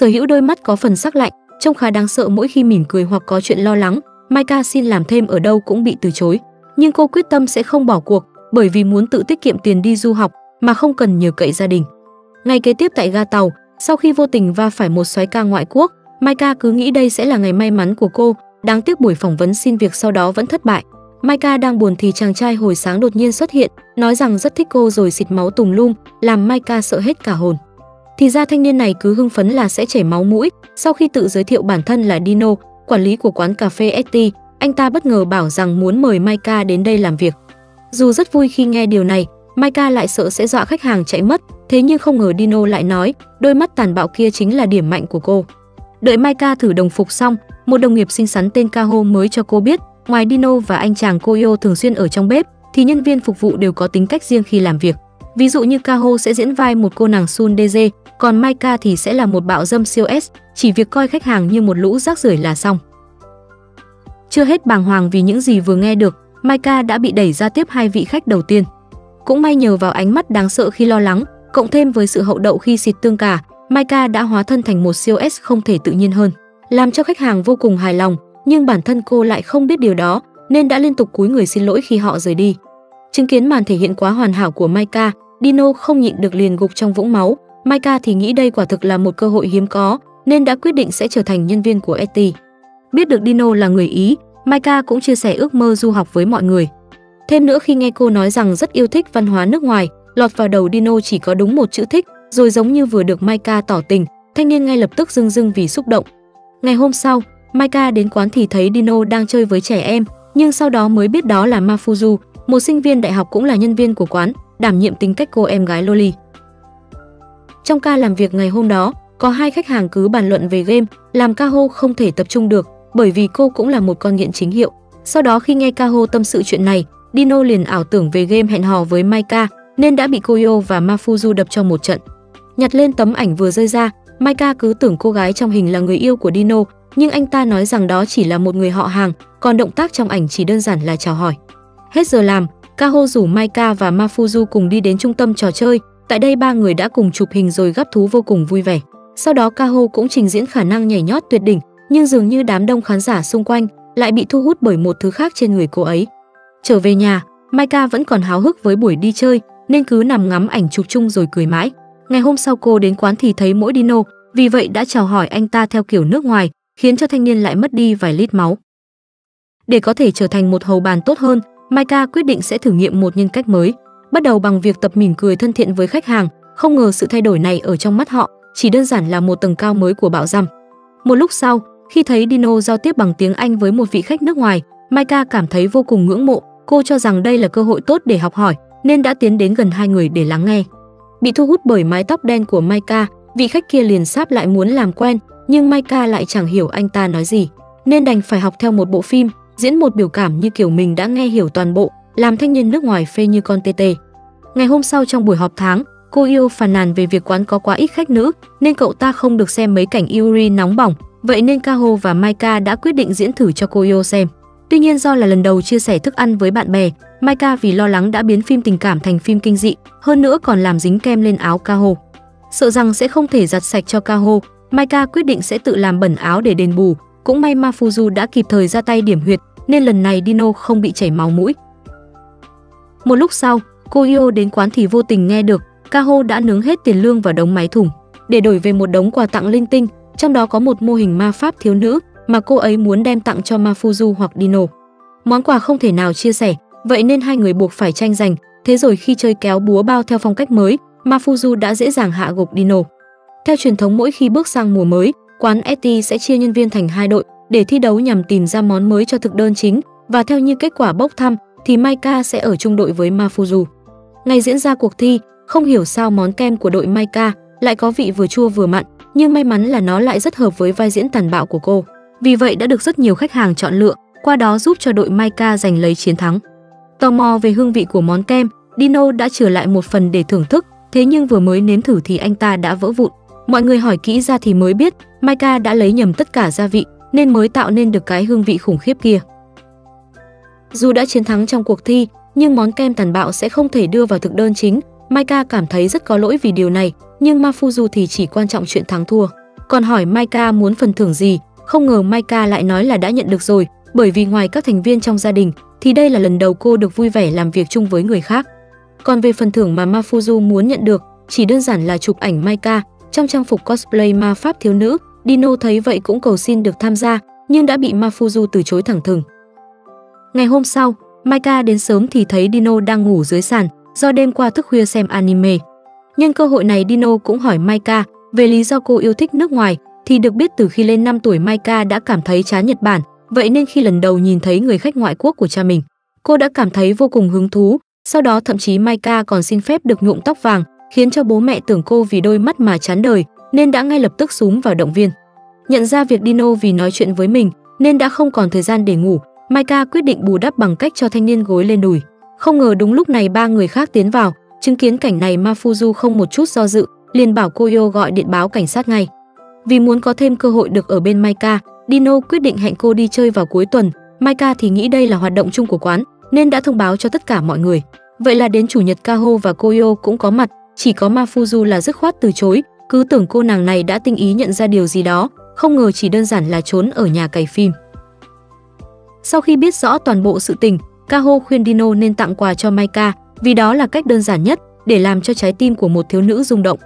sở hữu đôi mắt có phần sắc lạnh, trông khá đáng sợ mỗi khi mỉm cười hoặc có chuyện lo lắng. Maika xin làm thêm ở đâu cũng bị từ chối, nhưng cô quyết tâm sẽ không bỏ cuộc, bởi vì muốn tự tiết kiệm tiền đi du học mà không cần nhờ cậy gia đình. Ngày kế tiếp tại ga tàu, sau khi vô tình va phải một xoáy ca ngoại quốc, Maika cứ nghĩ đây sẽ là ngày may mắn của cô, đáng tiếc buổi phỏng vấn xin việc sau đó vẫn thất bại. Maika đang buồn thì chàng trai hồi sáng đột nhiên xuất hiện, nói rằng rất thích cô rồi xịt máu tùng lum, làm Maika sợ hết cả hồn. Thì ra thanh niên này cứ hưng phấn là sẽ chảy máu mũi, sau khi tự giới thiệu bản thân là Dino, quản lý của quán cà phê ST, anh ta bất ngờ bảo rằng muốn mời Maika đến đây làm việc. Dù rất vui khi nghe điều này, Maika lại sợ sẽ dọa khách hàng chạy mất, thế nhưng không ngờ Dino lại nói, đôi mắt tàn bạo kia chính là điểm mạnh của cô. Đợi Maika thử đồng phục xong, một đồng nghiệp xinh xắn tên Kaho mới cho cô biết, ngoài Dino và anh chàng Koyo thường xuyên ở trong bếp, thì nhân viên phục vụ đều có tính cách riêng khi làm việc. Ví dụ như Kaho sẽ diễn vai một cô nàng Sun Deje, còn Maika thì sẽ là một bạo dâm siêu S, chỉ việc coi khách hàng như một lũ rác rưởi là xong. Chưa hết bàng hoàng vì những gì vừa nghe được, Maika đã bị đẩy ra tiếp hai vị khách đầu tiên. Cũng may nhờ vào ánh mắt đáng sợ khi lo lắng, cộng thêm với sự hậu đậu khi xịt tương cả, Maika đã hóa thân thành một siêu S không thể tự nhiên hơn, làm cho khách hàng vô cùng hài lòng, nhưng bản thân cô lại không biết điều đó, nên đã liên tục cúi người xin lỗi khi họ rời đi. Chứng kiến màn thể hiện quá hoàn hảo của Maika, Dino không nhịn được liền gục trong vũng máu. Maika thì nghĩ đây quả thực là một cơ hội hiếm có, nên đã quyết định sẽ trở thành nhân viên của ST. Biết được Dino là người Ý, Maika cũng chia sẻ ước mơ du học với mọi người. Thêm nữa khi nghe cô nói rằng rất yêu thích văn hóa nước ngoài, lọt vào đầu Dino chỉ có đúng một chữ thích, rồi giống như vừa được Maika tỏ tình, thanh niên ngay lập tức rưng rưng vì xúc động. Ngày hôm sau, Maika đến quán thì thấy Dino đang chơi với trẻ em, nhưng sau đó mới biết đó là Mafuzu, một sinh viên đại học cũng là nhân viên của quán, đảm nhiệm tính cách cô em gái Loli. Trong ca làm việc ngày hôm đó, có hai khách hàng cứ bàn luận về game, làm Kaho không thể tập trung được, bởi vì cô cũng là một con nghiện chính hiệu. Sau đó khi nghe Kaho tâm sự chuyện này, Dino liền ảo tưởng về game hẹn hò với Maika, nên đã bị Koyo và Mafuzu đập cho một trận. Nhặt lên tấm ảnh vừa rơi ra, Maika cứ tưởng cô gái trong hình là người yêu của Dino, nhưng anh ta nói rằng đó chỉ là một người họ hàng, còn động tác trong ảnh chỉ đơn giản là chào hỏi. Hết giờ làm, Kaho rủ Maika và Mafuzu cùng đi đến trung tâm trò chơi, tại đây ba người đã cùng chụp hình rồi gấp thú vô cùng vui vẻ. Sau đó Kaho cũng trình diễn khả năng nhảy nhót tuyệt đỉnh, nhưng dường như đám đông khán giả xung quanh lại bị thu hút bởi một thứ khác trên người cô ấy. Trở về nhà, Maika vẫn còn háo hức với buổi đi chơi nên cứ nằm ngắm ảnh chụp chung rồi cười mãi. Ngày hôm sau cô đến quán thì thấy mỗi Dino, vì vậy đã chào hỏi anh ta theo kiểu nước ngoài, khiến cho thanh niên lại mất đi vài lít máu. Để có thể trở thành một hầu bàn tốt hơn, Maika quyết định sẽ thử nghiệm một nhân cách mới, bắt đầu bằng việc tập mỉm cười thân thiện với khách hàng, không ngờ sự thay đổi này ở trong mắt họ chỉ đơn giản là một tầng cao mới của bạo dâm. Một lúc sau, khi thấy Dino giao tiếp bằng tiếng Anh với một vị khách nước ngoài, Maika cảm thấy vô cùng ngưỡng mộ, cô cho rằng đây là cơ hội tốt để học hỏi, nên đã tiến đến gần hai người để lắng nghe. Bị thu hút bởi mái tóc đen của Maika, vị khách kia liền sáp lại muốn làm quen, nhưng Maika lại chẳng hiểu anh ta nói gì, nên đành phải học theo một bộ phim, diễn một biểu cảm như kiểu mình đã nghe hiểu toàn bộ, làm thanh niên nước ngoài phê như con tê tê. Ngày hôm sau trong buổi họp tháng, cô yêu phàn nàn về việc quán có quá ít khách nữ, nên cậu ta không được xem mấy cảnh Yuri nóng bỏng, vậy nên Kaho và Maika đã quyết định diễn thử cho cô yêu xem. Tuy nhiên do là lần đầu chia sẻ thức ăn với bạn bè, Maika vì lo lắng đã biến phim tình cảm thành phim kinh dị, hơn nữa còn làm dính kem lên áo Kaho. Sợ rằng sẽ không thể giặt sạch cho Kaho, Maika quyết định sẽ tự làm bẩn áo để đền bù. Cũng may Mafuzu đã kịp thời ra tay điểm huyệt, nên lần này Dino không bị chảy máu mũi. Một lúc sau, cô đến quán thì vô tình nghe được Kaho đã nướng hết tiền lương vào đống máy thùng để đổi về một đống quà tặng linh tinh, trong đó có một mô hình ma pháp thiếu nữ mà cô ấy muốn đem tặng cho Mafuzu hoặc Dino. Món quà không thể nào chia sẻ, vậy nên hai người buộc phải tranh giành. Thế rồi khi chơi kéo búa bao theo phong cách mới, Mafuzu đã dễ dàng hạ gục Dino. Theo truyền thống mỗi khi bước sang mùa mới, quán ST sẽ chia nhân viên thành hai đội để thi đấu nhằm tìm ra món mới cho thực đơn chính và theo như kết quả bốc thăm thì Maika sẽ ở chung đội với Mafuzu. Ngày diễn ra cuộc thi, không hiểu sao món kem của đội Maika lại có vị vừa chua vừa mặn, nhưng may mắn là nó lại rất hợp với vai diễn tàn bạo của cô. Vì vậy đã được rất nhiều khách hàng chọn lựa, qua đó giúp cho đội Maika giành lấy chiến thắng. Tò mò về hương vị của món kem, Dino đã trở lại một phần để thưởng thức, thế nhưng vừa mới nếm thử thì anh ta đã vỡ vụn. Mọi người hỏi kỹ ra thì mới biết, Maika đã lấy nhầm tất cả gia vị nên mới tạo nên được cái hương vị khủng khiếp kia. Dù đã chiến thắng trong cuộc thi, nhưng món kem tàn bạo sẽ không thể đưa vào thực đơn chính. Maika cảm thấy rất có lỗi vì điều này, nhưng Mafuzu thì chỉ quan trọng chuyện thắng thua. còn hỏi Maika muốn phần thưởng gì, không ngờ Maika lại nói là đã nhận được rồi, bởi vì ngoài các thành viên trong gia đình thì đây là lần đầu cô được vui vẻ làm việc chung với người khác. Còn về phần thưởng mà Mafuzu muốn nhận được, chỉ đơn giản là chụp ảnh Maika trong trang phục cosplay ma pháp thiếu nữ. Dino thấy vậy cũng cầu xin được tham gia, nhưng đã bị Mafuzu từ chối thẳng thừng. Ngày hôm sau, Maika đến sớm thì thấy Dino đang ngủ dưới sàn, do đêm qua thức khuya xem anime. Nhân cơ hội này Dino cũng hỏi Maika về lý do cô yêu thích nước ngoài, thì được biết từ khi lên 5 tuổi Maika đã cảm thấy chán Nhật Bản, vậy nên khi lần đầu nhìn thấy người khách ngoại quốc của cha mình, cô đã cảm thấy vô cùng hứng thú, sau đó thậm chí Maika còn xin phép được nhuộm tóc vàng, khiến cho bố mẹ tưởng cô vì đôi mắt mà chán đời, nên đã ngay lập tức súng vào động viên. Nhận ra việc Dino vì nói chuyện với mình nên đã không còn thời gian để ngủ, Maika quyết định bù đắp bằng cách cho thanh niên gối lên đùi. Không ngờ đúng lúc này ba người khác tiến vào, chứng kiến cảnh này Mafuzu không một chút do dự, liền bảo Koyo gọi điện báo cảnh sát ngay. Vì muốn có thêm cơ hội được ở bên Maika, Dino quyết định hẹn cô đi chơi vào cuối tuần. Maika thì nghĩ đây là hoạt động chung của quán, nên đã thông báo cho tất cả mọi người. Vậy là đến chủ nhật Kaho và Koyo cũng có mặt, chỉ có Mafuzu là dứt khoát từ chối, cứ tưởng cô nàng này đã tinh ý nhận ra điều gì đó, không ngờ chỉ đơn giản là trốn ở nhà cày phim. Sau khi biết rõ toàn bộ sự tình, Kaho khuyên Dino nên tặng quà cho Maika, vì đó là cách đơn giản nhất để làm cho trái tim của một thiếu nữ rung động.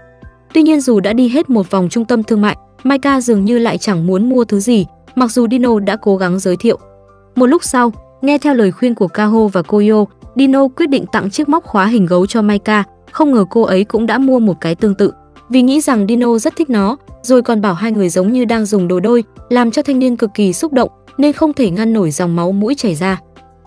Tuy nhiên dù đã đi hết một vòng trung tâm thương mại, Maika dường như lại chẳng muốn mua thứ gì, mặc dù Dino đã cố gắng giới thiệu. Một lúc sau, nghe theo lời khuyên của Kaho và Koyo, Dino quyết định tặng chiếc móc khóa hình gấu cho Maika, không ngờ cô ấy cũng đã mua một cái tương tự. Vì nghĩ rằng Dino rất thích nó, rồi còn bảo hai người giống như đang dùng đồ đôi, làm cho thanh niên cực kỳ xúc động, nên không thể ngăn nổi dòng máu mũi chảy ra.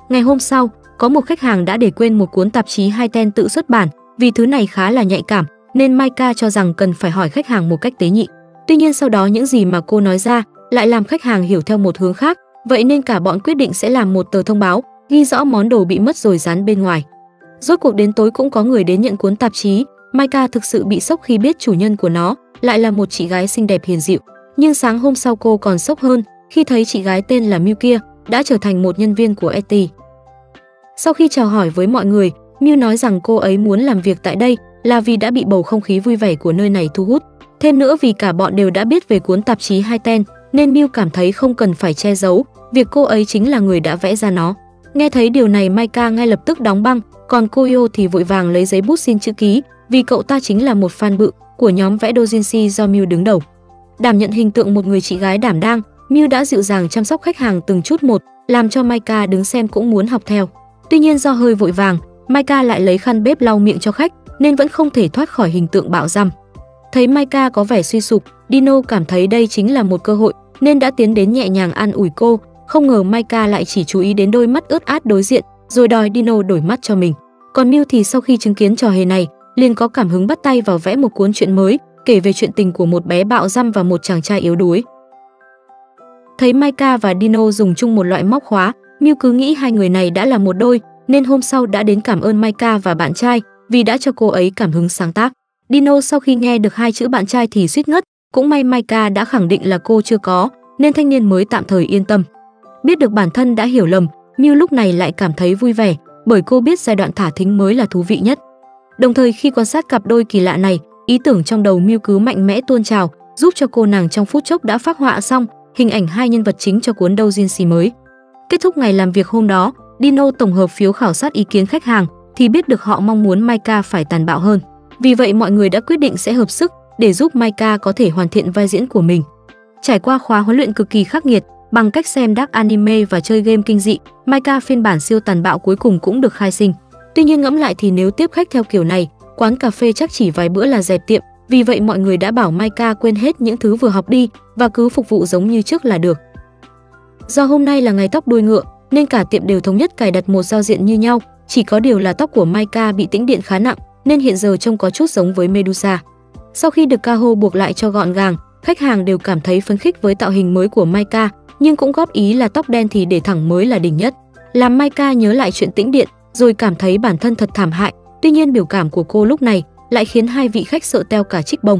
Ngày hôm sau, có một khách hàng đã để quên một cuốn tạp chí hai ten tự xuất bản, vì thứ này khá là nhạy cảm, nên Maika cho rằng cần phải hỏi khách hàng một cách tế nhị. Tuy nhiên sau đó những gì mà cô nói ra lại làm khách hàng hiểu theo một hướng khác, vậy nên cả bọn quyết định sẽ làm một tờ thông báo ghi rõ món đồ bị mất rồi dán bên ngoài. Rốt cuộc đến tối cũng có người đến nhận cuốn tạp chí, Maika thực sự bị sốc khi biết chủ nhân của nó lại là một chị gái xinh đẹp hiền dịu. Nhưng sáng hôm sau cô còn sốc hơn khi thấy chị gái tên là Miu kia đã trở thành một nhân viên của Etty. Sau khi chào hỏi với mọi người, Miu nói rằng cô ấy muốn làm việc tại đây là vì đã bị bầu không khí vui vẻ của nơi này thu hút. Thêm nữa vì cả bọn đều đã biết về cuốn tạp chí hai ten, nên Miu cảm thấy không cần phải che giấu, việc cô ấy chính là người đã vẽ ra nó. Nghe thấy điều này Maika ngay lập tức đóng băng, còn Koyo thì vội vàng lấy giấy bút xin chữ ký, vì cậu ta chính là một fan bự của nhóm vẽ doujinshi do Miu đứng đầu. Đảm nhận hình tượng một người chị gái đảm đang, Miu đã dịu dàng chăm sóc khách hàng từng chút một, làm cho Maika đứng xem cũng muốn học theo. Tuy nhiên do hơi vội vàng, Maika lại lấy khăn bếp lau miệng cho khách, nên vẫn không thể thoát khỏi hình tượng bạo dâm. Thấy Maika có vẻ suy sụp, Dino cảm thấy đây chính là một cơ hội, nên đã tiến đến nhẹ nhàng an ủi cô, không ngờ Maika lại chỉ chú ý đến đôi mắt ướt át đối diện, rồi đòi Dino đổi mắt cho mình. Còn Miu thì sau khi chứng kiến trò hề này, liền có cảm hứng bắt tay vào vẽ một cuốn truyện mới, kể về chuyện tình của một bé bạo dâm và một chàng trai yếu đuối. Thấy Maika và Dino dùng chung một loại móc khóa, Miu cứ nghĩ hai người này đã là một đôi, nên hôm sau đã đến cảm ơn Maika và bạn trai vì đã cho cô ấy cảm hứng sáng tác. Dino sau khi nghe được hai chữ bạn trai thì suýt ngất, cũng may Maika đã khẳng định là cô chưa có, nên thanh niên mới tạm thời yên tâm. Biết được bản thân đã hiểu lầm, Miu lúc này lại cảm thấy vui vẻ, bởi cô biết giai đoạn thả thính mới là thú vị nhất. Đồng thời khi quan sát cặp đôi kỳ lạ này, ý tưởng trong đầu Miu cứ mạnh mẽ tuôn trào, giúp cho cô nàng trong phút chốc đã phác họa xong hình ảnh hai nhân vật chính cho cuốn doujinshi mới. Kết thúc ngày làm việc hôm đó, Dino tổng hợp phiếu khảo sát ý kiến khách hàng thì biết được họ mong muốn Maika phải tàn bạo hơn. Vì vậy mọi người đã quyết định sẽ hợp sức để giúp Maika có thể hoàn thiện vai diễn của mình. Trải qua khóa huấn luyện cực kỳ khắc nghiệt, bằng cách xem dark anime và chơi game kinh dị, Maika phiên bản siêu tàn bạo cuối cùng cũng được khai sinh. Tuy nhiên ngẫm lại thì nếu tiếp khách theo kiểu này, quán cà phê chắc chỉ vài bữa là dẹp tiệm, vì vậy mọi người đã bảo Maika quên hết những thứ vừa học đi và cứ phục vụ giống như trước là được. Do hôm nay là ngày tóc đuôi ngựa, nên cả tiệm đều thống nhất cài đặt một giao diện như nhau, chỉ có điều là tóc của Maika bị tĩnh điện khá nặng, nên hiện giờ trông có chút giống với Medusa. Sau khi được Kaho buộc lại cho gọn gàng, khách hàng đều cảm thấy phấn khích với tạo hình mới của Maika, nhưng cũng góp ý là tóc đen thì để thẳng mới là đỉnh nhất. Làm Maika nhớ lại chuyện tĩnh điện, rồi cảm thấy bản thân thật thảm hại, tuy nhiên biểu cảm của cô lúc này lại khiến hai vị khách sợ teo cả chiếc bông.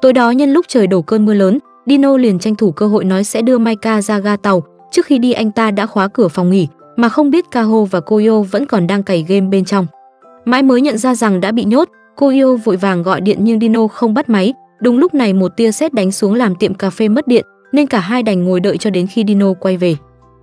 Tối đó nhân lúc trời đổ cơn mưa lớn, Dino liền tranh thủ cơ hội nói sẽ đưa Maika ra ga tàu, trước khi đi anh ta đã khóa cửa phòng nghỉ, mà không biết Kaho và Koyo vẫn còn đang cày game bên trong. Mãi mới nhận ra rằng đã bị nhốt, Koyo vội vàng gọi điện nhưng Dino không bắt máy, Đúng lúc này một tia sét đánh xuống làm tiệm cà phê mất điện, nên cả hai đành ngồi đợi cho đến khi Dino quay về.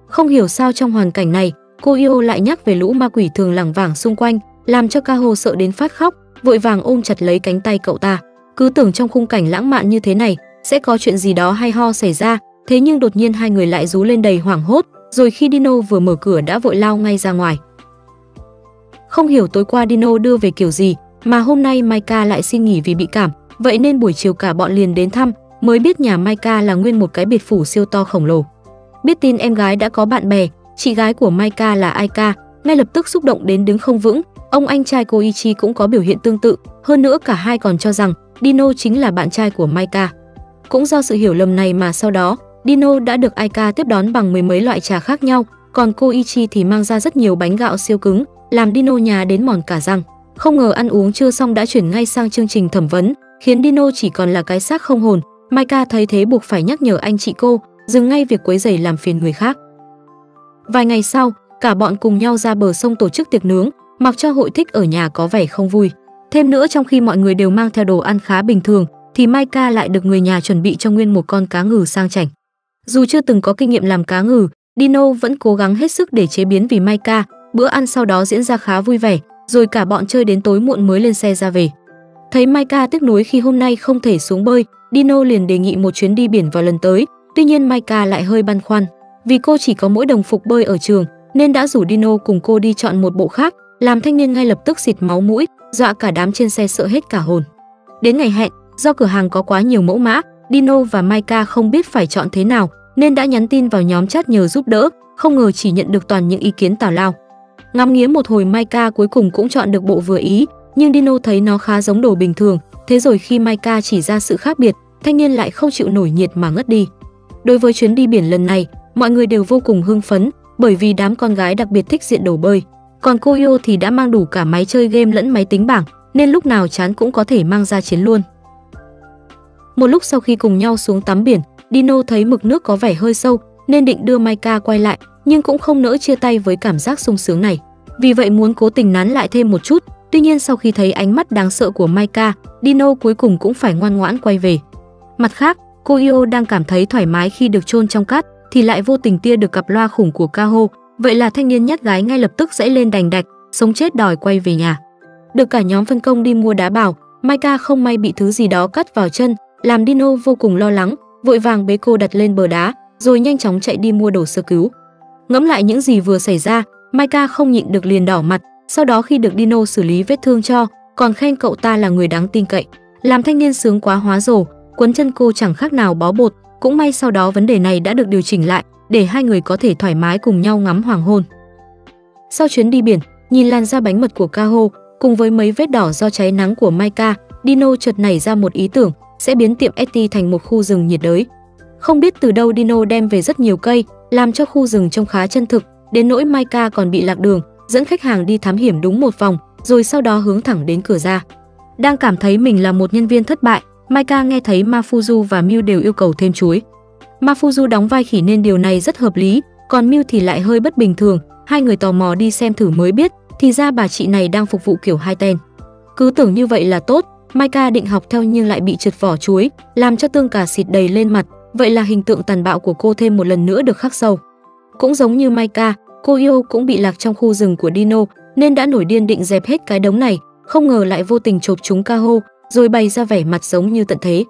Không hiểu sao trong hoàn cảnh này, cô Io lại nhắc về lũ ma quỷ thường lẳng vảng xung quanh, làm cho Kaho sợ đến phát khóc, vội vàng ôm chặt lấy cánh tay cậu ta. Cứ tưởng trong khung cảnh lãng mạn như thế này sẽ có chuyện gì đó hay ho xảy ra, thế nhưng đột nhiên hai người lại rú lên đầy hoảng hốt, rồi khi Dino vừa mở cửa đã vội lao ngay ra ngoài. Không hiểu tối qua Dino đưa về kiểu gì mà hôm nay Maika lại xin nghỉ vì bị cảm, vậy nên buổi chiều cả bọn liền đến thăm, mới biết nhà Maika là nguyên một cái biệt phủ siêu to khổng lồ. Biết tin em gái đã có bạn bè, chị gái của Maika là Aika, ngay lập tức xúc động đến đứng không vững, ông anh trai Koichi cũng có biểu hiện tương tự, hơn nữa cả hai còn cho rằng Dino chính là bạn trai của Maika. Cũng do sự hiểu lầm này mà sau đó, Dino đã được Aika tiếp đón bằng mười mấy loại trà khác nhau, còn Koichi thì mang ra rất nhiều bánh gạo siêu cứng, làm Dino nhà đến mòn cả răng. Không ngờ ăn uống chưa xong đã chuyển ngay sang chương trình thẩm vấn, khiến Dino chỉ còn là cái xác không hồn. Maika thấy thế buộc phải nhắc nhở anh chị cô, dừng ngay việc quấy rầy làm phiền người khác. Vài ngày sau, cả bọn cùng nhau ra bờ sông tổ chức tiệc nướng, mặc cho hội thích ở nhà có vẻ không vui. Thêm nữa trong khi mọi người đều mang theo đồ ăn khá bình thường, thì Maika lại được người nhà chuẩn bị cho nguyên một con cá ngừ sang chảnh. Dù chưa từng có kinh nghiệm làm cá ngừ, Dino vẫn cố gắng hết sức để chế biến vì Maika, bữa ăn sau đó diễn ra khá vui vẻ, rồi cả bọn chơi đến tối muộn mới lên xe ra về. Thấy Maika tiếc nuối khi hôm nay không thể xuống bơi, Dino liền đề nghị một chuyến đi biển vào lần tới. Tuy nhiên Maika lại hơi băn khoăn, vì cô chỉ có mỗi đồng phục bơi ở trường, nên đã rủ Dino cùng cô đi chọn một bộ khác, làm thanh niên ngay lập tức xịt máu mũi, dọa cả đám trên xe sợ hết cả hồn. Đến ngày hẹn, do cửa hàng có quá nhiều mẫu mã, Dino và Maika không biết phải chọn thế nào, nên đã nhắn tin vào nhóm chat nhờ giúp đỡ, không ngờ chỉ nhận được toàn những ý kiến tào lao. Ngắm nghía một hồi Maika cuối cùng cũng chọn được bộ vừa ý, nhưng Dino thấy nó khá giống đồ bình thường, thế rồi khi Maika chỉ ra sự khác biệt, thanh niên lại không chịu nổi nhiệt mà ngất đi. Đối với chuyến đi biển lần này, mọi người đều vô cùng hưng phấn, bởi vì đám con gái đặc biệt thích diện đồ bơi. Còn cô yêu thì đã mang đủ cả máy chơi game lẫn máy tính bảng, nên lúc nào chán cũng có thể mang ra chiến luôn. Một lúc sau khi cùng nhau xuống tắm biển, Dino thấy mực nước có vẻ hơi sâu nên định đưa Maika quay lại, nhưng cũng không nỡ chia tay với cảm giác sung sướng này. Vì vậy muốn cố tình nán lại thêm một chút, tuy nhiên sau khi thấy ánh mắt đáng sợ của Maika, Dino cuối cùng cũng phải ngoan ngoãn quay về. Mặt khác, cô Io đang cảm thấy thoải mái khi được chôn trong cát, thì lại vô tình tia được cặp loa khủng của Kaho, vậy là thanh niên nhát gái ngay lập tức dãy lên đành đạch, sống chết đòi quay về nhà. Được cả nhóm phân công đi mua đá bảo, Maika không may bị thứ gì đó cắt vào chân, làm Dino vô cùng lo lắng, vội vàng bế cô đặt lên bờ đá, rồi nhanh chóng chạy đi mua đồ sơ cứu. Ngẫm lại những gì vừa xảy ra, Maika không nhịn được liền đỏ mặt, sau đó khi được Dino xử lý vết thương cho, còn khen cậu ta là người đáng tin cậy. Làm thanh niên sướng quá hóa rồ, quấn chân cô chẳng khác nào bó bột, cũng may sau đó vấn đề này đã được điều chỉnh lại để hai người có thể thoải mái cùng nhau ngắm hoàng hôn. Sau chuyến đi biển, nhìn làn da bánh mật của Kaho cùng với mấy vết đỏ do cháy nắng của Maika, Dino chợt nảy ra một ý tưởng sẽ biến tiệm Eti thành một khu rừng nhiệt đới. Không biết từ đâu Dino đem về rất nhiều cây, làm cho khu rừng trông khá chân thực, đến nỗi Maika còn bị lạc đường, dẫn khách hàng đi thám hiểm đúng một vòng, rồi sau đó hướng thẳng đến cửa ra. Đang cảm thấy mình là một nhân viên thất bại, Maika nghe thấy Mafuzu và Miu đều yêu cầu thêm chuối. Mafuzu đóng vai khỉ nên điều này rất hợp lý, còn Miu thì lại hơi bất bình thường, hai người tò mò đi xem thử mới biết, thì ra bà chị này đang phục vụ kiểu hai tên. Cứ tưởng như vậy là tốt, Maika định học theo nhưng lại bị trượt vỏ chuối, làm cho tương cà xịt đầy lên mặt, vậy là hình tượng tàn bạo của cô thêm một lần nữa được khắc sâu. Cũng giống như Maika, cô yêu cũng bị lạc trong khu rừng của Dino nên đã nổi điên định dẹp hết cái đống này, không ngờ lại vô tình chộp chúng Kaho, rồi bày ra vẻ mặt giống như tận thế.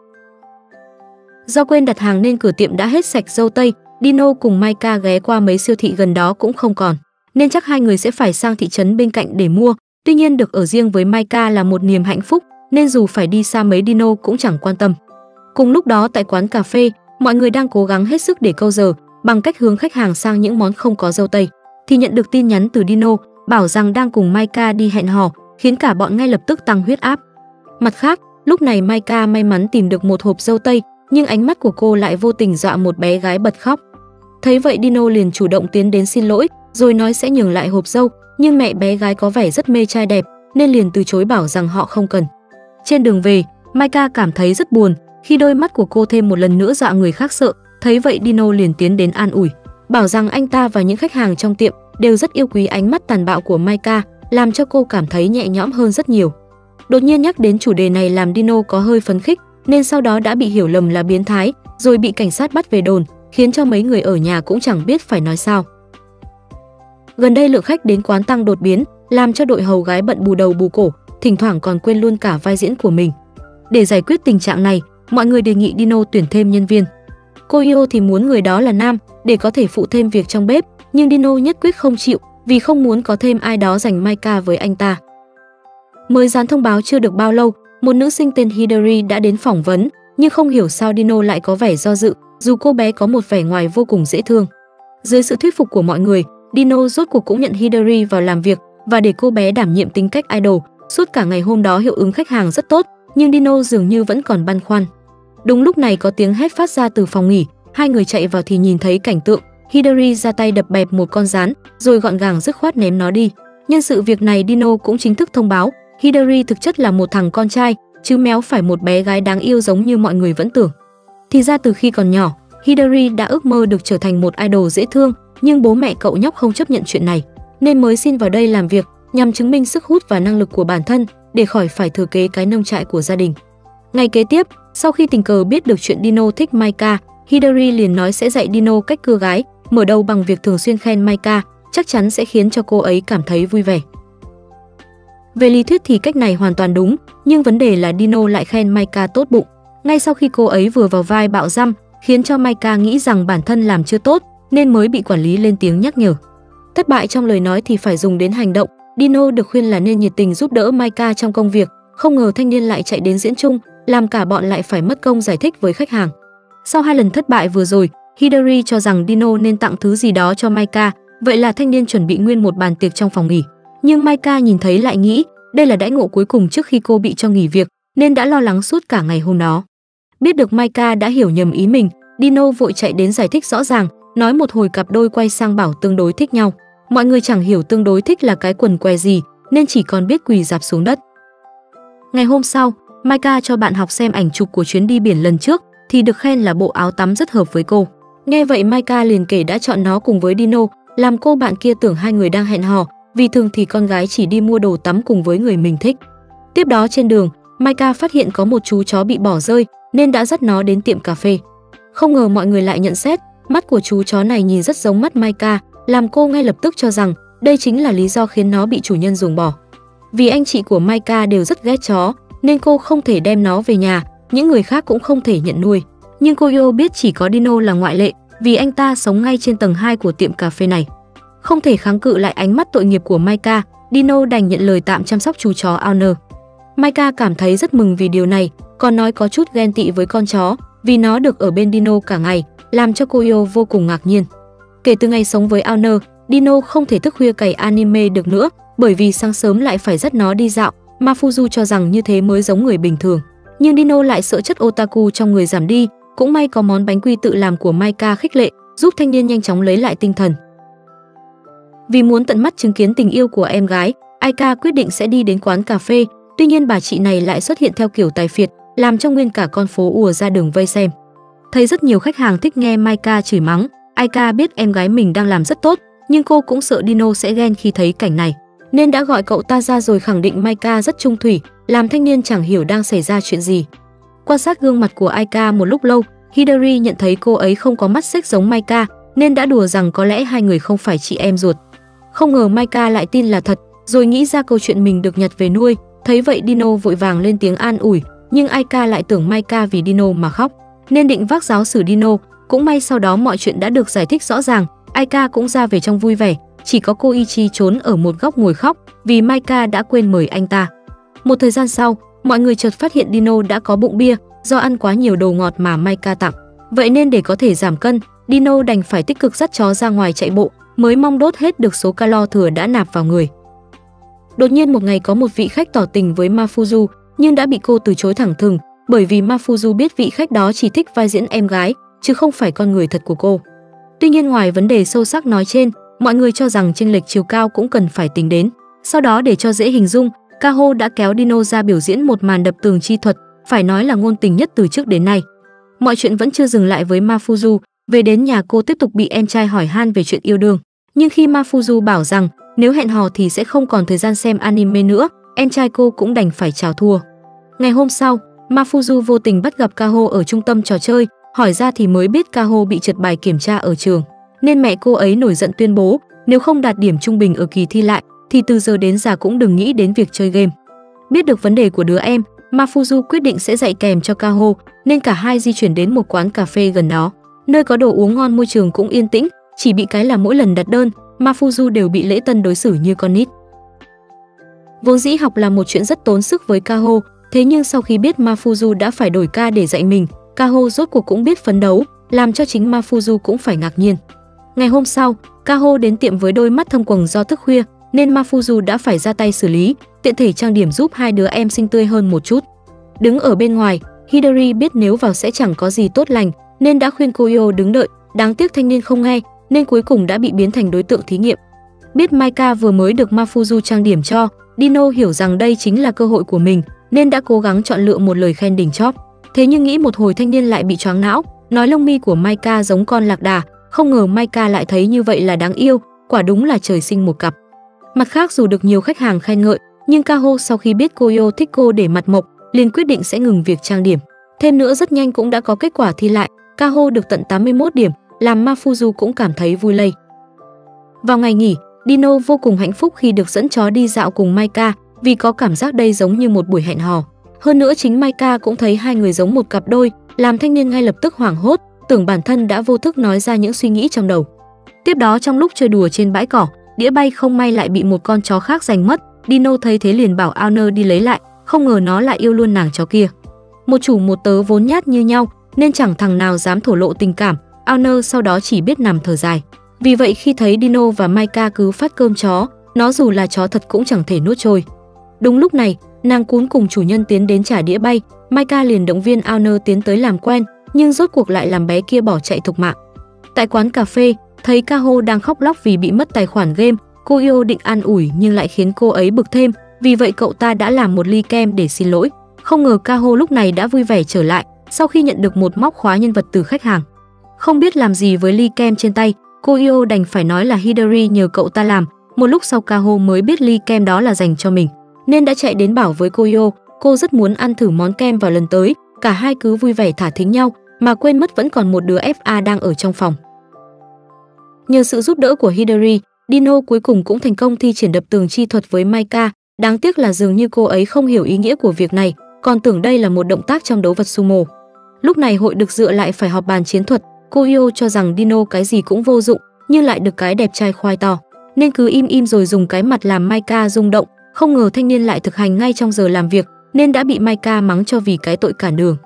Do quên đặt hàng nên cửa tiệm đã hết sạch dâu tây, Dino cùng Maika ghé qua mấy siêu thị gần đó cũng không còn, nên chắc hai người sẽ phải sang thị trấn bên cạnh để mua. Tuy nhiên được ở riêng với Maika là một niềm hạnh phúc, nên dù phải đi xa mấy Dino cũng chẳng quan tâm. Cùng lúc đó tại quán cà phê, mọi người đang cố gắng hết sức để câu giờ bằng cách hướng khách hàng sang những món không có dâu tây, thì nhận được tin nhắn từ Dino bảo rằng đang cùng Maika đi hẹn hò, khiến cả bọn ngay lập tức tăng huyết áp. Mặt khác, lúc này Maika may mắn tìm được một hộp dâu tây, nhưng ánh mắt của cô lại vô tình dọa một bé gái bật khóc. Thấy vậy Dino liền chủ động tiến đến xin lỗi, rồi nói sẽ nhường lại hộp dâu, nhưng mẹ bé gái có vẻ rất mê trai đẹp, nên liền từ chối bảo rằng họ không cần. Trên đường về, Maika cảm thấy rất buồn khi đôi mắt của cô thêm một lần nữa dọa người khác sợ. Thấy vậy Dino liền tiến đến an ủi, bảo rằng anh ta và những khách hàng trong tiệm đều rất yêu quý ánh mắt tàn bạo của Maika, làm cho cô cảm thấy nhẹ nhõm hơn rất nhiều. Đột nhiên nhắc đến chủ đề này làm Dino có hơi phấn khích, nên sau đó đã bị hiểu lầm là biến thái, rồi bị cảnh sát bắt về đồn, khiến cho mấy người ở nhà cũng chẳng biết phải nói sao. Gần đây lượng khách đến quán tăng đột biến, làm cho đội hầu gái bận bù đầu bù cổ, thỉnh thoảng còn quên luôn cả vai diễn của mình. Để giải quyết tình trạng này, mọi người đề nghị Dino tuyển thêm nhân viên. Cô Io thì muốn người đó là nam để có thể phụ thêm việc trong bếp, nhưng Dino nhất quyết không chịu vì không muốn có thêm ai đó giành Maika với anh ta. Mới dán thông báo chưa được bao lâu, một nữ sinh tên Hidari đã đến phỏng vấn, nhưng không hiểu sao Dino lại có vẻ do dự, dù cô bé có một vẻ ngoài vô cùng dễ thương. Dưới sự thuyết phục của mọi người, Dino rốt cuộc cũng nhận Hidari vào làm việc và để cô bé đảm nhiệm tính cách idol. Suốt cả ngày hôm đó hiệu ứng khách hàng rất tốt, nhưng Dino dường như vẫn còn băn khoăn. Đúng lúc này có tiếng hét phát ra từ phòng nghỉ, hai người chạy vào thì nhìn thấy cảnh tượng Hidari ra tay đập bẹp một con rán, rồi gọn gàng dứt khoát ném nó đi. Nhân sự việc này Dino cũng chính thức thông báo, Hidari thực chất là một thằng con trai, chứ méo phải một bé gái đáng yêu giống như mọi người vẫn tưởng. Thì ra từ khi còn nhỏ, Hidari đã ước mơ được trở thành một idol dễ thương, nhưng bố mẹ cậu nhóc không chấp nhận chuyện này, nên mới xin vào đây làm việc nhằm chứng minh sức hút và năng lực của bản thân để khỏi phải thừa kế cái nông trại của gia đình. Ngày kế tiếp, sau khi tình cờ biết được chuyện Dino thích Maika, Hidari liền nói sẽ dạy Dino cách cưa gái, mở đầu bằng việc thường xuyên khen Maika, chắc chắn sẽ khiến cho cô ấy cảm thấy vui vẻ. Về lý thuyết thì cách này hoàn toàn đúng, nhưng vấn đề là Dino lại khen Maika tốt bụng. Ngay sau khi cô ấy vừa vào vai bạo răm, khiến cho Maika nghĩ rằng bản thân làm chưa tốt, nên mới bị quản lý lên tiếng nhắc nhở. Thất bại trong lời nói thì phải dùng đến hành động. Dino được khuyên là nên nhiệt tình giúp đỡ Maika trong công việc, không ngờ thanh niên lại chạy đến diễn chung, làm cả bọn lại phải mất công giải thích với khách hàng. Sau hai lần thất bại vừa rồi, Hidari cho rằng Dino nên tặng thứ gì đó cho Maika, vậy là thanh niên chuẩn bị nguyên một bàn tiệc trong phòng nghỉ. Nhưng Maika nhìn thấy lại nghĩ, đây là đãi ngộ cuối cùng trước khi cô bị cho nghỉ việc, nên đã lo lắng suốt cả ngày hôm đó. Biết được Maika đã hiểu nhầm ý mình, Dino vội chạy đến giải thích rõ ràng, nói một hồi cặp đôi quay sang bảo tương đối thích nhau. Mọi người chẳng hiểu tương đối thích là cái quần què gì, nên chỉ còn biết quỳ dạp xuống đất. Ngày hôm sau, Maika cho bạn học xem ảnh chụp của chuyến đi biển lần trước, thì được khen là bộ áo tắm rất hợp với cô. Nghe vậy Maika liền kể đã chọn nó cùng với Dino, làm cô bạn kia tưởng hai người đang hẹn hò, vì thường thì con gái chỉ đi mua đồ tắm cùng với người mình thích. Tiếp đó trên đường, Maika phát hiện có một chú chó bị bỏ rơi nên đã dắt nó đến tiệm cà phê. Không ngờ mọi người lại nhận xét, mắt của chú chó này nhìn rất giống mắt Maika, làm cô ngay lập tức cho rằng đây chính là lý do khiến nó bị chủ nhân dùng bỏ. Vì anh chị của Maika đều rất ghét chó, nên cô không thể đem nó về nhà, những người khác cũng không thể nhận nuôi. Nhưng cô Yo biết chỉ có Dino là ngoại lệ, vì anh ta sống ngay trên tầng 2 của tiệm cà phê này. Không thể kháng cự lại ánh mắt tội nghiệp của Maika, Dino đành nhận lời tạm chăm sóc chú chó Owner. Maika cảm thấy rất mừng vì điều này, còn nói có chút ghen tị với con chó, vì nó được ở bên Dino cả ngày, làm cho cô Yo vô cùng ngạc nhiên. Kể từ ngày sống với Owner, Dino không thể thức khuya cày anime được nữa, bởi vì sáng sớm lại phải dắt nó đi dạo, Mafuzu cho rằng như thế mới giống người bình thường. Nhưng Dino lại sợ chất otaku trong người giảm đi, cũng may có món bánh quy tự làm của Maika khích lệ, giúp thanh niên nhanh chóng lấy lại tinh thần. Vì muốn tận mắt chứng kiến tình yêu của em gái, Aika quyết định sẽ đi đến quán cà phê, tuy nhiên bà chị này lại xuất hiện theo kiểu tài phiệt, làm cho nguyên cả con phố ùa ra đường vây xem. Thấy rất nhiều khách hàng thích nghe Maika chửi mắng, Aika biết em gái mình đang làm rất tốt, nhưng cô cũng sợ Dino sẽ ghen khi thấy cảnh này, nên đã gọi cậu ta ra rồi khẳng định Maika rất trung thủy, làm thanh niên chẳng hiểu đang xảy ra chuyện gì. Quan sát gương mặt của Aika một lúc lâu, Hidari nhận thấy cô ấy không có mắt xích giống Maika, nên đã đùa rằng có lẽ hai người không phải chị em ruột. Không ngờ Maika lại tin là thật, rồi nghĩ ra câu chuyện mình được nhặt về nuôi, thấy vậy Dino vội vàng lên tiếng an ủi, nhưng Aika lại tưởng Maika vì Dino mà khóc, nên định vác giáo xử Dino, cũng may sau đó mọi chuyện đã được giải thích rõ ràng, Aika cũng ra về trong vui vẻ, chỉ có cô Ichi trốn ở một góc ngồi khóc vì Maika đã quên mời anh ta. Một thời gian sau, mọi người chợt phát hiện Dino đã có bụng bia do ăn quá nhiều đồ ngọt mà Maika tặng. Vậy nên để có thể giảm cân, Dino đành phải tích cực dắt chó ra ngoài chạy bộ, mới mong đốt hết được số calo thừa đã nạp vào người. Đột nhiên một ngày có một vị khách tỏ tình với Mafuzu, nhưng đã bị cô từ chối thẳng thừng, bởi vì Mafuzu biết vị khách đó chỉ thích vai diễn em gái, chứ không phải con người thật của cô. Tuy nhiên ngoài vấn đề sâu sắc nói trên, mọi người cho rằng chênh lệch chiều cao cũng cần phải tính đến. Sau đó để cho dễ hình dung, Kaho đã kéo Dino ra biểu diễn một màn đập tường chi thuật, phải nói là ngôn tình nhất từ trước đến nay. Mọi chuyện vẫn chưa dừng lại với Mafuzu, về đến nhà cô tiếp tục bị em trai hỏi han về chuyện yêu đương. Nhưng khi Mafuzu bảo rằng nếu hẹn hò thì sẽ không còn thời gian xem anime nữa, em trai cô cũng đành phải chào thua. Ngày hôm sau, Mafuzu vô tình bắt gặp Kaho ở trung tâm trò chơi, hỏi ra thì mới biết Kaho bị trượt bài kiểm tra ở trường. Nên mẹ cô ấy nổi giận tuyên bố, nếu không đạt điểm trung bình ở kỳ thi lại, thì từ giờ đến già cũng đừng nghĩ đến việc chơi game. Biết được vấn đề của đứa em, Mafuzu quyết định sẽ dạy kèm cho Kaho, nên cả hai di chuyển đến một quán cà phê gần đó. Nơi có đồ uống ngon môi trường cũng yên tĩnh, chỉ bị cái là mỗi lần đặt đơn, Mafuzu đều bị lễ tân đối xử như con nít. Vốn dĩ học là một chuyện rất tốn sức với Kaho, thế nhưng sau khi biết Mafuzu đã phải đổi ca để dạy mình, Kaho rốt cuộc cũng biết phấn đấu, làm cho chính Mafuzu cũng phải ngạc nhiên. Ngày hôm sau, Kaho đến tiệm với đôi mắt thâm quầng do thức khuya, nên Mafuzu đã phải ra tay xử lý, tiện thể trang điểm giúp hai đứa em xinh tươi hơn một chút. Đứng ở bên ngoài, Hidari biết nếu vào sẽ chẳng có gì tốt lành, nên đã khuyên Koyo đứng đợi, đáng tiếc thanh niên không nghe, nên cuối cùng đã bị biến thành đối tượng thí nghiệm. Biết Maika vừa mới được Mafuzu trang điểm cho, Dino hiểu rằng đây chính là cơ hội của mình, nên đã cố gắng chọn lựa một lời khen đỉnh chóp. Thế nhưng nghĩ một hồi thanh niên lại bị choáng não, nói lông mi của Maika giống con lạc đà, không ngờ Maika lại thấy như vậy là đáng yêu, quả đúng là trời sinh một cặp. Mặt khác dù được nhiều khách hàng khen ngợi, nhưng Kaho sau khi biết Koyo thích cô để mặt mộc, liền quyết định sẽ ngừng việc trang điểm. Thêm nữa rất nhanh cũng đã có kết quả thi lại, Kaho được tận 81 điểm, làm Mafuzu cũng cảm thấy vui lây. Vào ngày nghỉ, Dino vô cùng hạnh phúc khi được dẫn chó đi dạo cùng Maika, vì có cảm giác đây giống như một buổi hẹn hò. Hơn nữa chính Maika cũng thấy hai người giống một cặp đôi, làm thanh niên ngay lập tức hoảng hốt, tưởng bản thân đã vô thức nói ra những suy nghĩ trong đầu. Tiếp đó trong lúc chơi đùa trên bãi cỏ, đĩa bay không may lại bị một con chó khác giành mất, Dino thấy thế liền bảo Owner đi lấy lại, không ngờ nó lại yêu luôn nàng chó kia. Một chủ một tớ vốn nhát như nhau, nên chẳng thằng nào dám thổ lộ tình cảm, Owner sau đó chỉ biết nằm thở dài. Vì vậy khi thấy Dino và Maika cứ phát cơm chó, nó dù là chó thật cũng chẳng thể nuốt trôi. Đúng lúc này, nàng cún cùng chủ nhân tiến đến trả đĩa bay, Maika liền động viên Owner tiến tới làm quen, nhưng rốt cuộc lại làm bé kia bỏ chạy thục mạng. Tại quán cà phê, thấy Kaho đang khóc lóc vì bị mất tài khoản game, cô yêu định an ủi nhưng lại khiến cô ấy bực thêm, vì vậy cậu ta đã làm một ly kem để xin lỗi. Không ngờ Kaho lúc này đã vui vẻ trở lại, sau khi nhận được một móc khóa nhân vật từ khách hàng. Không biết làm gì với ly kem trên tay, cô yêu đành phải nói là Hidari nhờ cậu ta làm, một lúc sau Kaho mới biết ly kem đó là dành cho mình, nên đã chạy đến bảo với cô yêu, cô rất muốn ăn thử món kem vào lần tới, cả hai cứ vui vẻ thả thính nhau, mà quên mất vẫn còn một đứa FA đang ở trong phòng. Nhờ sự giúp đỡ của Hidari, Dino cuối cùng cũng thành công thi triển đập tường chi thuật với Maika, đáng tiếc là dường như cô ấy không hiểu ý nghĩa của việc này, còn tưởng đây là một động tác trong đấu vật sumo. Lúc này hội được dựa lại phải họp bàn chiến thuật, cô yêu cho rằng Dino cái gì cũng vô dụng, nhưng lại được cái đẹp trai khoai to, nên cứ im im rồi dùng cái mặt làm Maika rung động, không ngờ thanh niên lại thực hành ngay trong giờ làm việc, nên đã bị Maika mắng cho vì cái tội cản đường.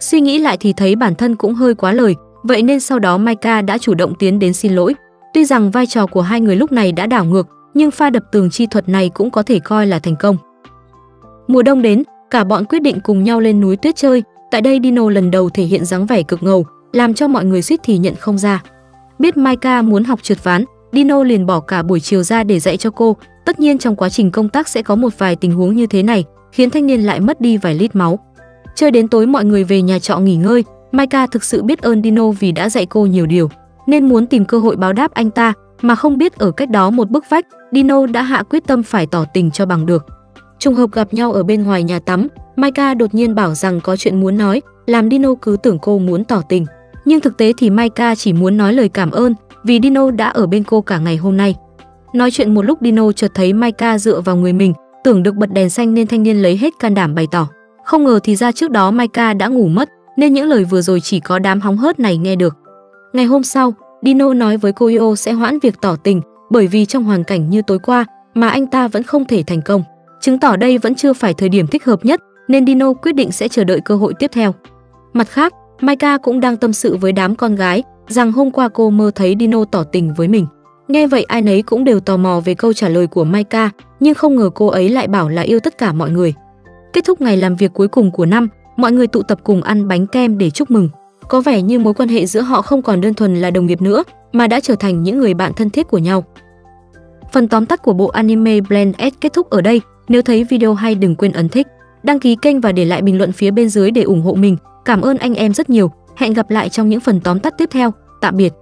Suy nghĩ lại thì thấy bản thân cũng hơi quá lời, vậy nên sau đó Maika đã chủ động tiến đến xin lỗi. Tuy rằng vai trò của hai người lúc này đã đảo ngược, nhưng pha đập tường chi thuật này cũng có thể coi là thành công. Mùa đông đến, cả bọn quyết định cùng nhau lên núi tuyết chơi, tại đây Dino lần đầu thể hiện dáng vẻ cực ngầu, làm cho mọi người suýt thì nhận không ra. Biết Maika muốn học trượt ván, Dino liền bỏ cả buổi chiều ra để dạy cho cô, tất nhiên trong quá trình công tác sẽ có một vài tình huống như thế này, khiến thanh niên lại mất đi vài lít máu. Chơi đến tối mọi người về nhà trọ nghỉ ngơi, Maika thực sự biết ơn Dino vì đã dạy cô nhiều điều, nên muốn tìm cơ hội báo đáp anh ta, mà không biết ở cách đó một bức vách, Dino đã hạ quyết tâm phải tỏ tình cho bằng được. Trùng hợp gặp nhau ở bên ngoài nhà tắm, Maika đột nhiên bảo rằng có chuyện muốn nói, làm Dino cứ tưởng cô muốn tỏ tình. Nhưng thực tế thì Maika chỉ muốn nói lời cảm ơn vì Dino đã ở bên cô cả ngày hôm nay. Nói chuyện một lúc Dino chợt thấy Maika dựa vào người mình, tưởng được bật đèn xanh nên thanh niên lấy hết can đảm bày tỏ. Không ngờ thì ra trước đó Maika đã ngủ mất, nên những lời vừa rồi chỉ có đám hóng hớt này nghe được. Ngày hôm sau, Dino nói với Koyo sẽ hoãn việc tỏ tình, bởi vì trong hoàn cảnh như tối qua mà anh ta vẫn không thể thành công. Chứng tỏ đây vẫn chưa phải thời điểm thích hợp nhất, nên Dino quyết định sẽ chờ đợi cơ hội tiếp theo. Mặt khác, Maika cũng đang tâm sự với đám con gái rằng hôm qua cô mơ thấy Dino tỏ tình với mình. Nghe vậy ai nấy cũng đều tò mò về câu trả lời của Maika, nhưng không ngờ cô ấy lại bảo là yêu tất cả mọi người. Kết thúc ngày làm việc cuối cùng của năm, mọi người tụ tập cùng ăn bánh kem để chúc mừng. Có vẻ như mối quan hệ giữa họ không còn đơn thuần là đồng nghiệp nữa, mà đã trở thành những người bạn thân thiết của nhau. Phần tóm tắt của bộ anime Blend S kết thúc ở đây. Nếu thấy video hay đừng quên ấn thích, đăng ký kênh và để lại bình luận phía bên dưới để ủng hộ mình. Cảm ơn anh em rất nhiều. Hẹn gặp lại trong những phần tóm tắt tiếp theo. Tạm biệt.